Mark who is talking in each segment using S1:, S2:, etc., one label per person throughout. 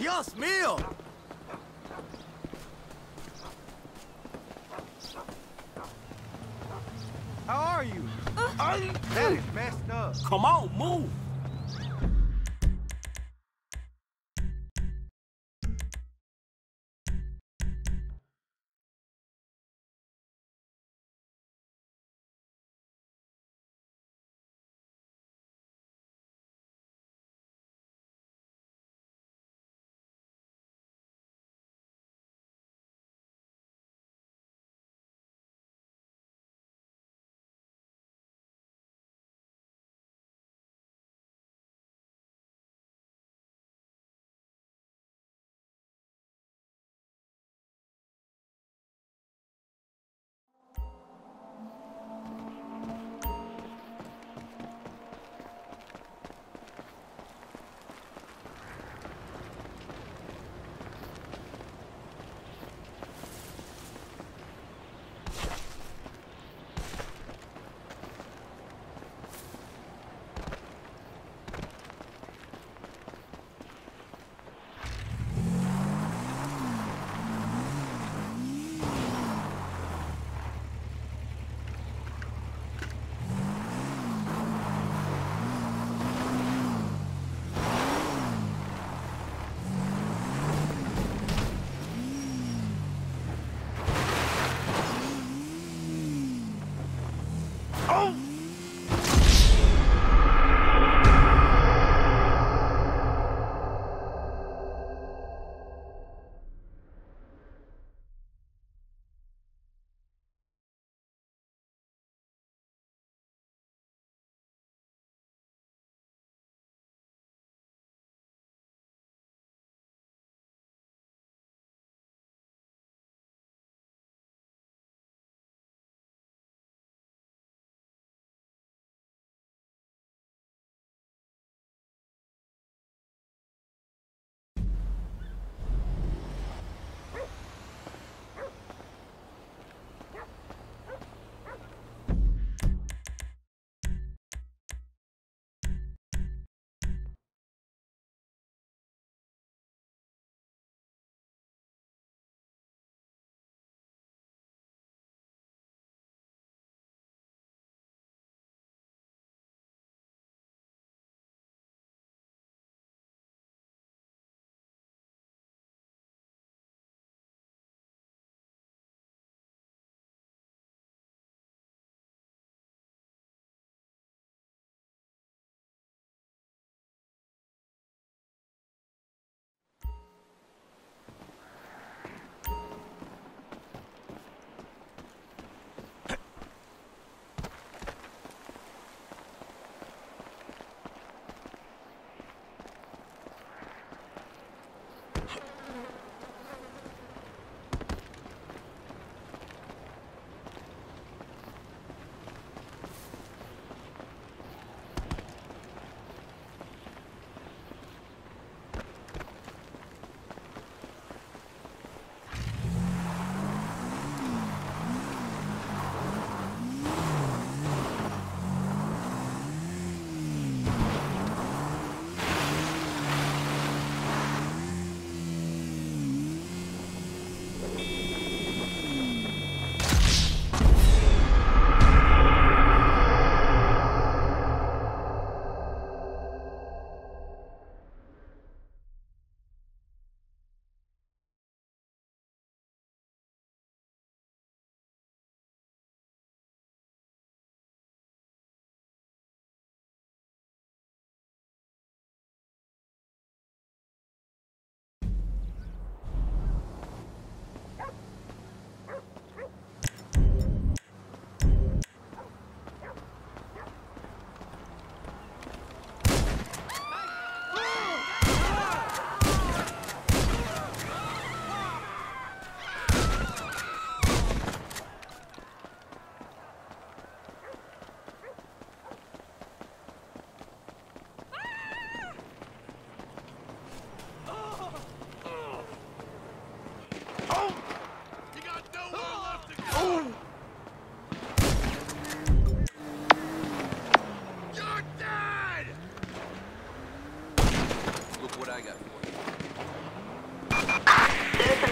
S1: Dios mío!
S2: How are you? That is messed up.
S3: Come on, move.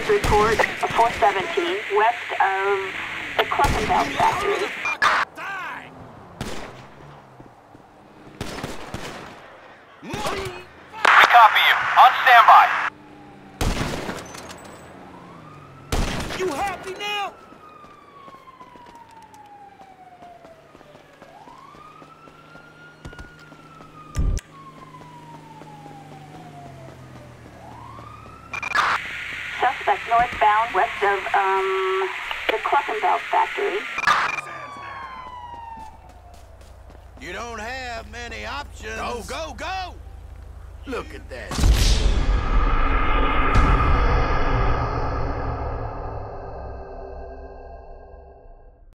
S4: Report 417 west of the Clucking Bell factory.
S2: Die!
S5: We copy you. On standby.
S2: You happy now?
S4: Northbound west of, um, the Clucking Bell factory.
S3: You don't have many options. Go, go, go! Look at that.